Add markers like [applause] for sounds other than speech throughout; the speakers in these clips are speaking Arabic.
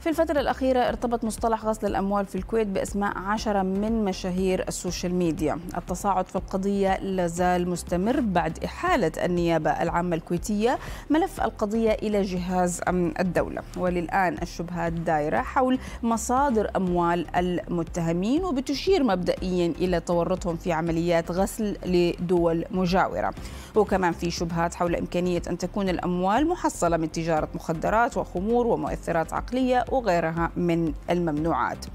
في الفترة الأخيرة ارتبط مصطلح غسل الأموال في الكويت بأسماء عشرة من مشاهير ال social media. التصاعد في القضية لازال مستمر بعد إحالة النيابة العامة الكويتية ملف القضية إلى جهاز أمن الدولة. وللآن الشبهات دائرة حول مصادر أموال المتهمين وبتشير مبدئيا إلى تورطهم في عمليات غسل لدول مجاورة. وكمان في شبهات حول إمكانية أن تكون الأموال محصلة من تجارة مخدرات وخمور ومؤثرات عقلية وغيرها من الممنوعات.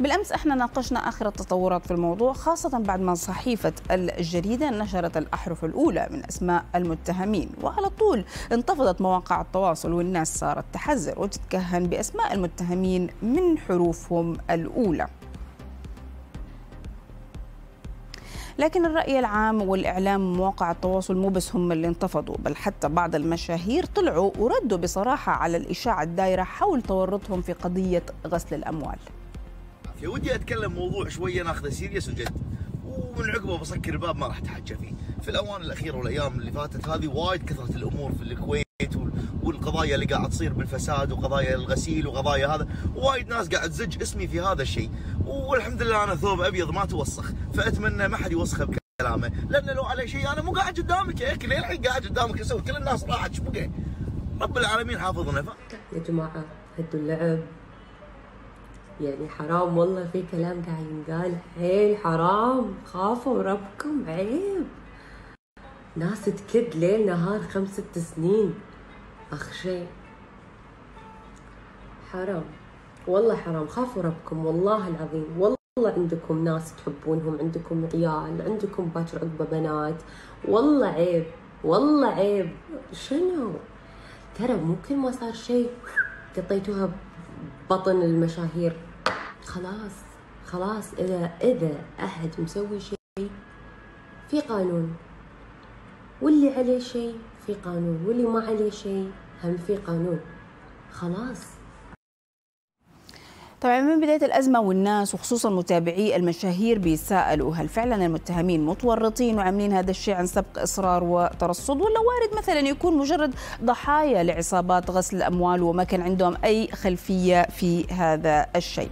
بالأمس إحنا ناقشنا آخر التطورات في الموضوع خاصة بعد ما صحيفة الجريدة نشرت الأحرف الأولى من أسماء المتهمين وعلى طول انتفضت مواقع التواصل والناس صارت تحذر وتتكهن بأسماء المتهمين من حروفهم الأولى. لكن الرأي العام والإعلام ومواقع التواصل مو بس هم اللي انتفضوا بل حتى بعض المشاهير طلعوا وردوا بصراحة على الإشاعة الدايرة حول تورطهم في قضية غسل الأموال. يا ودي أتكلم موضوع شوية ناخذه سيريس وجد ومن عقبه بسكر الباب ما راح اتحكى فيه. في الأوان الأخيرة والأيام اللي فاتت هذه وايد كثرت الأمور في الكويت والقضايا اللي قاعد تصير بالفساد وقضايا الغسيل وقضايا هذا وايد ناس قاعد تزج اسمي في هذا الشيء. والحمد لله أنا ثوب أبيض ما توسخ فأتمنى ما حد يوسخه بكلامه. لأن لو على شيء أنا مو قاعد قدامك يا أخي للحين قاعد قدامك أسوي كل الناس راحت شو بقى رب العالمين حافظنا. يا جماعة هدوا اللعب. يعني حرام والله في كلام قاعد ينقال. حيل حرام. خافوا ربكم عيب. ناس تكد ليل نهار خمس ست سنين. شيء حرام. والله حرام. خافوا ربكم والله العظيم. والله عندكم ناس تحبونهم عندكم عيال عندكم باكر عقبة بنات. والله عيب والله عيب. شنو؟ ترى ممكن ما صار شيء. قطيتوها بطن المشاهير. خلاص خلاص. إذا إذا أحد مسوي شيء في قانون. واللي عليه شيء في قانون واللي ما عليه شيء هم في قانون. خلاص. طبعا من بداية الأزمة والناس وخصوصا متابعي المشاهير بيسألوا هل فعلا المتهمين متورطين وعاملين هذا الشيء عن سبق إصرار وترصد ولا وارد مثلا يكون مجرد ضحايا لعصابات غسل الأموال وما كان عندهم أي خلفية في هذا الشيء؟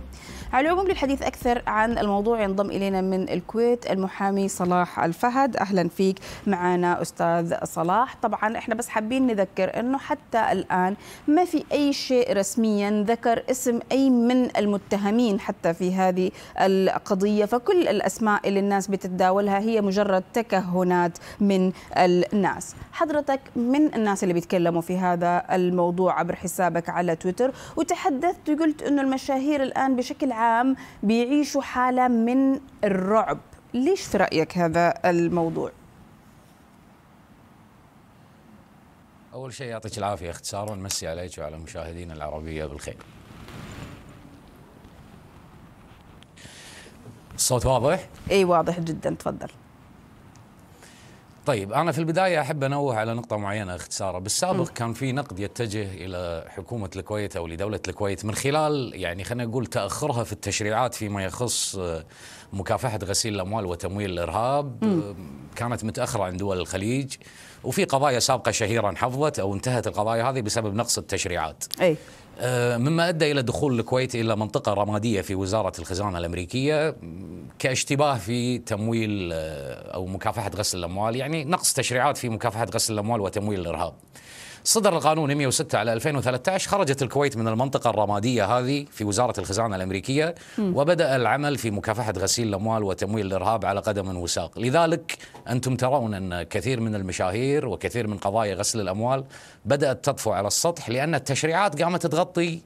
على العموم للحديث أكثر عن الموضوع ينضم إلينا من الكويت المحامي صلاح الفهد. أهلا فيك. معنا أستاذ صلاح. طبعا إحنا بس حابين نذكر أنه حتى الآن ما في أي شيء رسميا ذكر اسم أي من المتهمين حتى في هذه القضية. فكل الأسماء اللي الناس بتتداولها هي مجرد تكهنات من الناس. حضرتك من الناس اللي بيتكلموا في هذا الموضوع عبر حسابك على تويتر؟ وتحدثت وقلت أنه المشاهير الآن بشكل عام بيعيشوا حالة من الرعب ليش في رأيك هذا الموضوع؟ أول شيء يعطيك العافية اختصارا نمسي عليك وعلى مشاهدينا العربية بالخير الصوت واضح؟ إي واضح جدا تفضل طيب أنا في البداية أحب أنوه على نقطة معينة اختصارا بالسابق م. كان في نقد يتجه إلى حكومة الكويت أو لدولة الكويت من خلال يعني خلينا نقول تأخرها في التشريعات فيما يخص مكافحة غسيل الأموال وتمويل الإرهاب م. كانت متأخرة عن دول الخليج وفي قضايا سابقة شهيره انحفظت أو انتهت القضايا هذه بسبب نقص التشريعات أي مما أدى إلى دخول الكويت إلى منطقة رمادية في وزارة الخزانة الأمريكية كاشتباه في تمويل أو مكافحة غسل الأموال يعني نقص تشريعات في مكافحة غسل الأموال وتمويل الإرهاب. صدر القانون 106 على 2013 خرجت الكويت من المنطقة الرمادية هذه في وزارة الخزانة الأمريكية وبدأ العمل في مكافحة غسيل الأموال وتمويل الإرهاب على قدم وساق. لذلك أنتم ترون أن كثير من المشاهير وكثير من قضايا غسل الأموال بدأت تطفو على السطح لأن التشريعات قامت تغطي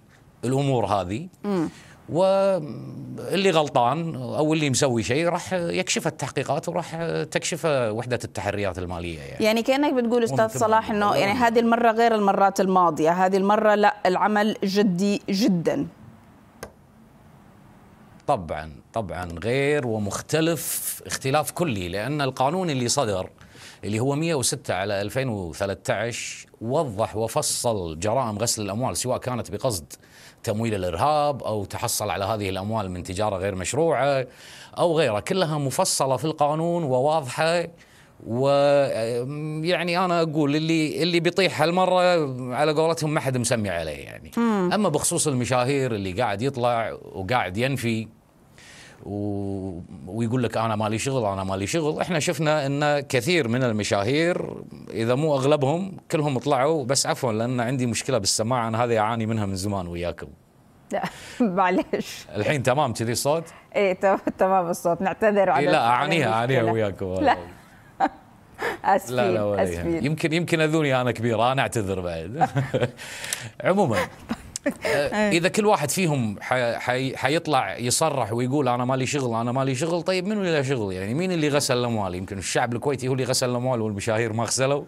الأمور هذه. واللي غلطان أو اللي مسوي شيء راح يكشف التحقيقات وراح تكشف وحدة التحريات المالية يعني. يعني كأنك بتقول أستاذ صلاح إنه يعني هذه المرة غير المرات الماضية هذه المرة لا العمل جدي جدا. طبعا طبعا غير ومختلف اختلاف كلي لأن القانون اللي صدر اللي هو 106 على 2013 وضح وفصل جرائم غسل الأموال سواء كانت بقصد تمويل الإرهاب أو تحصل على هذه الأموال من تجارة غير مشروعة أو غيرها. كلها مفصلة في القانون وواضحة ويعني أنا أقول اللي اللي بيطيح هالمرة على قولتهم ما حد مسمي عليه يعني. أما بخصوص المشاهير اللي قاعد يطلع وقاعد ينفي و... ويقول لك أنا مالي شغل أنا مالي شغل. إحنا شفنا إن كثير من المشاهير إذا مو أغلبهم كلهم طلعوا بس عفوا لأن عندي مشكلة بالسماعه أنا هذه أعاني منها من زمان وياكم. لا [laughs] معلش. الحين تمام؟ كذي الصوت؟ إيه تمام تمام الصوت. نعتذر على إيه لا أعانيها أعانيها. وياكم. لا. [laughs] أسفين لا لا ولا يهمك. يمكن يمكن أذوني أنا كبير أنا أعتذر بعد. [laughs] عموما [laughs] إذا كل واحد فيهم حي- حي- حيطلع يصرح ويقول أنا مالي شغل أنا مالي شغل طيب منو اللي له شغل؟ يعني مين اللي غسل الأموال؟ يمكن الشعب الكويتي هو اللي غسل الأموال والمشاهير ما غسلوا.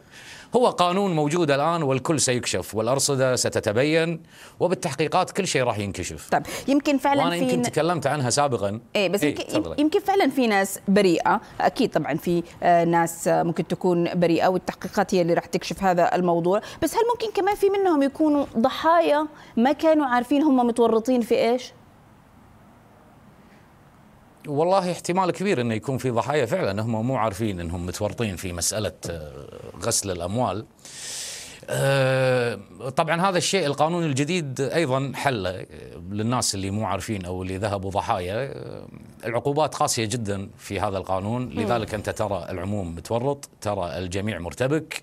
هو قانون موجود الآن والكل سيكشف والأرصدة ستتبين وبالتحقيقات كل شيء راح ينكشف. طيب يمكن فعلا وأنا في يمكن تكلمت عنها سابقا. إيه بس يمكن, تفضلي. يمكن فعلا في ناس بريئة أكيد طبعا في آه، ناس ممكن تكون بريئة والتحقيقات هي اللي راح تكشف هذا الموضوع. بس هل ممكن كمان في منهم يكونوا ضحايا ما كانوا عارفين هم متورطين في إيش؟ والله احتمال كبير إنه يكون في ضحايا فعلا. هم مو عارفين إنهم متورطين في مسألة آه، غسل الأموال. آه، طبعا هذا الشيء القانون الجديد أيضا حله آه، للناس اللي مو عارفين أو اللي ذهبوا ضحايا. العقوبات قاسية جدا في هذا القانون. لذلك أنت ترى العموم متورط ترى الجميع مرتبك.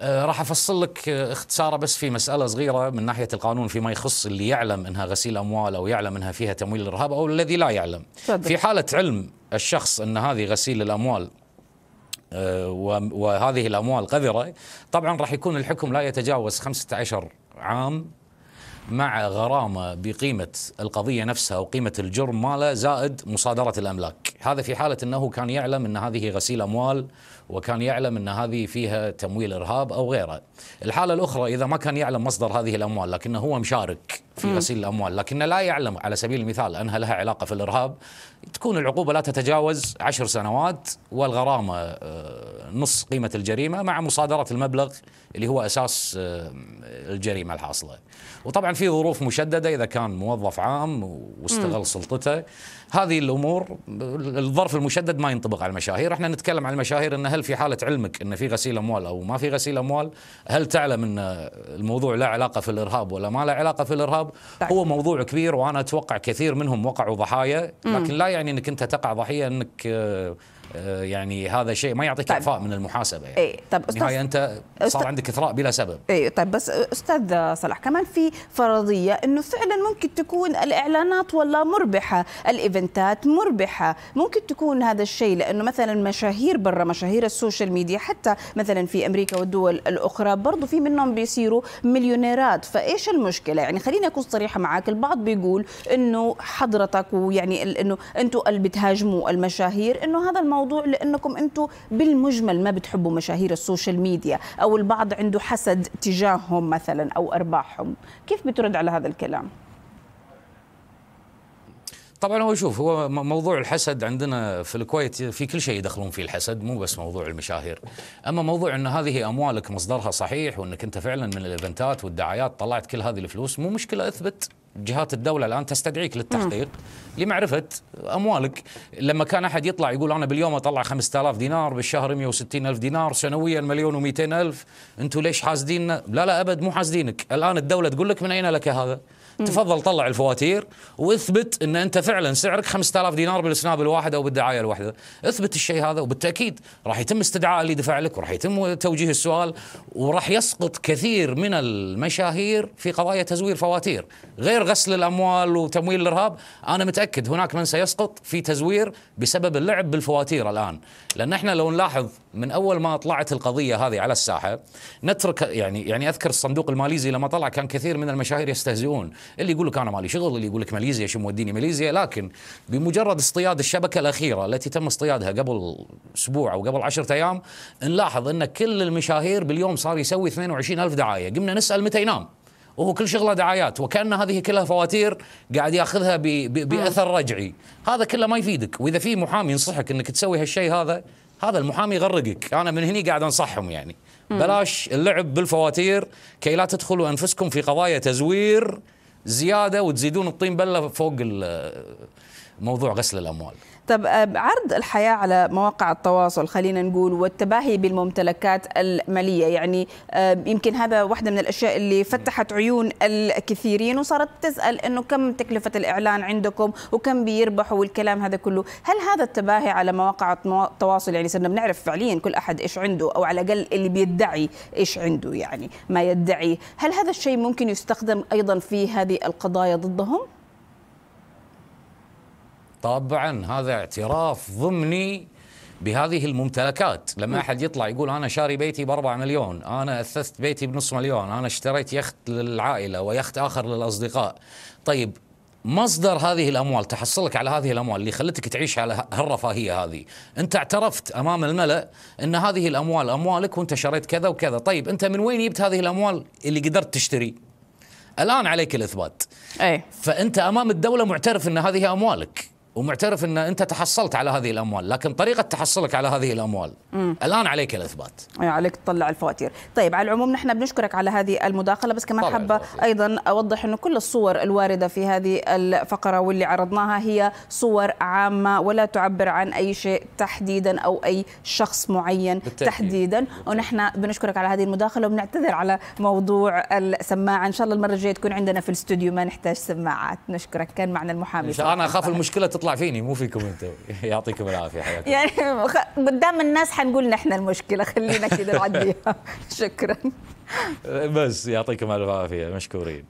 راح أفصل لك آه، اختصاره بس في مسألة صغيرة من ناحية القانون فيما يخص اللي يعلم إنها غسيل أموال أو يعلم إنها فيها تمويل الإرهاب أو الذي لا يعلم. تفضل. في حالة علم الشخص إن هذه غسيل الأموال آه، وهذه الأموال قذرة طبعا راح يكون الحكم لا يتجاوز 15 عام مع غرامة بقيمة القضية نفسها وقيمة الجرم ماله زائد مصادرة الأملاك، هذا في حالة إنه كان يعلم إن هذه غسيل أموال وكان يعلم إن هذه فيها تمويل إرهاب أو غيره. الحالة الأخرى إذا ما كان يعلم مصدر هذه الأموال لكنه هو مشارك في غسيل الأموال لكنه لا يعلم على سبيل المثال أنها لها علاقة في الإرهاب تكون العقوبة لا تتجاوز عشر سنوات والغرامة آه، نص قيمة الجريمة مع مصادرة المبلغ اللي هو أساس آه، الجريمة الحاصلة. وطبعا في ظروف مشددة إذا كان موظف عام واستغل سلطته هذه الأمور الظرف المشدد ما ينطبق على المشاهير، إحنا نتكلم عن المشاهير إن هل في حالة علمك إن في غسيل أموال أو ما في غسيل أموال؟ هل تعلم إن الموضوع له علاقة في الإرهاب ولا ما له علاقة في الإرهاب؟ طيب. هو موضوع كبير وأنا أتوقع كثير منهم وقعوا ضحايا، لكن لا يعني إنك أنت تقع ضحية إنك آه، يعني هذا شيء ما يعطيك طيب. إعفاء من المحاسبة يعني. طب بالنهايه أستاذ أنت صار أستاذ- عندك إثراء بلا سبب. إيه طيب بس أستاذ صلاح كمان في فرضية إنه فعلا ممكن تكون الإعلانات والله مربحة، الإيفنتات مربحة، ممكن تكون هذا الشيء لأنه مثلا مشاهير برا مشاهير ال social media حتى مثلا في أمريكا والدول الأخرى برضو في منهم بيصيروا مليونيرات، فإيش المشكلة؟ يعني خليني أكون صريحة معك، البعض بيقول إنه حضرتك ويعني إنه أنتم اللي بتهاجموا المشاهير إنه هذا الموضوع لأنكم أنتم بالمجمل ما بتحبوا مشاهير ال social media أو البعض عنده حسد تجاههم مثلا أو أرباحهم. كيف بترد على هذا الكلام؟ طبعا هو شوف هو موضوع الحسد عندنا في الكويت في كل شيء يدخلون فيه الحسد مو بس موضوع المشاهير. أما موضوع إن هذه أموالك مصدرها صحيح وإنك أنت فعلا من الإيفنتات والدعايات طلعت كل هذه الفلوس مو مشكلة اثبت. جهات الدولة الآن تستدعيك للتحقيق لمعرفة أموالك. لما كان أحد يطلع يقول أنا باليوم أطلع 5000 دينار بالشهر 160 ألف دينار سنويا مليون و200 ألف. أنتم ليش حاسديننا لا لا أبد مو حاسدينك. الآن الدولة تقول لك من أين لك هذا؟ تفضل طلع الفواتير واثبت إن أنت فعلا سعرك 5000 دينار بالسناب الواحد أو بالدعاية الواحدة، اثبت الشيء هذا وبالتأكيد راح يتم استدعاء اللي دفع لك وراح يتم توجيه السؤال وراح يسقط كثير من المشاهير في قضايا تزوير فواتير، غير غسل الأموال وتمويل الإرهاب، أنا متأكد هناك من سيسقط في تزوير بسبب اللعب بالفواتير الآن، لأن إحنا لو نلاحظ من أول ما طلعت القضية هذه على الساحة نترك يعني يعني أذكر الصندوق الماليزي لما طلع كان كثير من المشاهير يستهزئون، اللي يقول لك أنا مالي شغل، اللي يقول لك ماليزيا شو موديني ماليزيا، لكن بمجرد اصطياد الشبكة الأخيرة التي تم اصطيادها قبل أسبوع أو قبل عشرة أيام نلاحظ إن كل المشاهير باليوم صار يسوي 22 ألف دعاية، قمنا نسأل متى ينام؟ وهو كل شغله دعايات وكأن هذه كلها فواتير قاعد ياخذها بأثر رجعي، هذا كله ما يفيدك، وإذا في محامي ينصحك إنك تسوي هالشيء هذا هذا المحامي يغرقك، أنا من هني قاعد أنصحهم يعني. بلاش اللعب بالفواتير كي لا تدخلوا أنفسكم في قضايا تزوير زيادة وتزيدون الطين بلة فوق موضوع غسل الأموال. طب آه، عرض الحياة على مواقع التواصل خلينا نقول والتباهي بالممتلكات المالية يعني آه، يمكن هذا واحدة من الأشياء اللي فتحت عيون الكثيرين وصارت تسأل أنه كم تكلفة الإعلان عندكم وكم بيربحوا والكلام هذا كله. هل هذا التباهي على مواقع التواصل يعني صرنا بنعرف فعليا كل أحد إيش عنده أو على الأقل اللي بيدعي إيش عنده يعني ما يدعي. هل هذا الشيء ممكن يستخدم أيضا في هذه القضايا ضدهم؟ طبعا هذا اعتراف ضمني بهذه الممتلكات. لما أحد يطلع يقول أنا شاري بيتي ب 4 مليون أنا أثثت بيتي بنص مليون أنا اشتريت يخت للعائلة ويخت آخر للأصدقاء. طيب مصدر هذه الأموال تحصلك على هذه الأموال اللي خلتك تعيش على هالرفاهية هذه أنت اعترفت أمام الملأ إن هذه الأموال أموالك وأنت شريت كذا وكذا. طيب أنت من وين جبت هذه الأموال اللي قدرت تشتري؟ الآن عليك الإثبات. اي فأنت أمام الدولة معترف إن هذه أموالك. ومعترف إن أنت تحصلت على هذه الأموال لكن طريقة تحصلك على هذه الأموال مم. الآن عليك الإثبات. عليك تطلع الفواتير. طيب على العموم نحن بنشكرك على هذه المداخلة بس كمان حابة أيضا أوضح إنه كل الصور الواردة في هذه الفقرة واللي عرضناها هي صور عامة ولا تعبر عن أي شيء تحديدا أو أي شخص معين بالتأكيد. تحديدا. بالتأكيد. ونحن بنشكرك على هذه المداخلة وبنعتذر على موضوع السماعه إن شاء الله المرة الجاية تكون عندنا في الاستوديو ما نحتاج سماعات. نشكرك. كان معنا المحامي أنا أخاف المشكلة تطلع فيني مو فيكم أنتم [laughs] يعطيكم العافية حياكم. يعني قدام الناس حنقول نحن المشكلة خلينا كذا نعديها. [laughs] شكرا. بس يعطيكم ألف عافية مشكورين.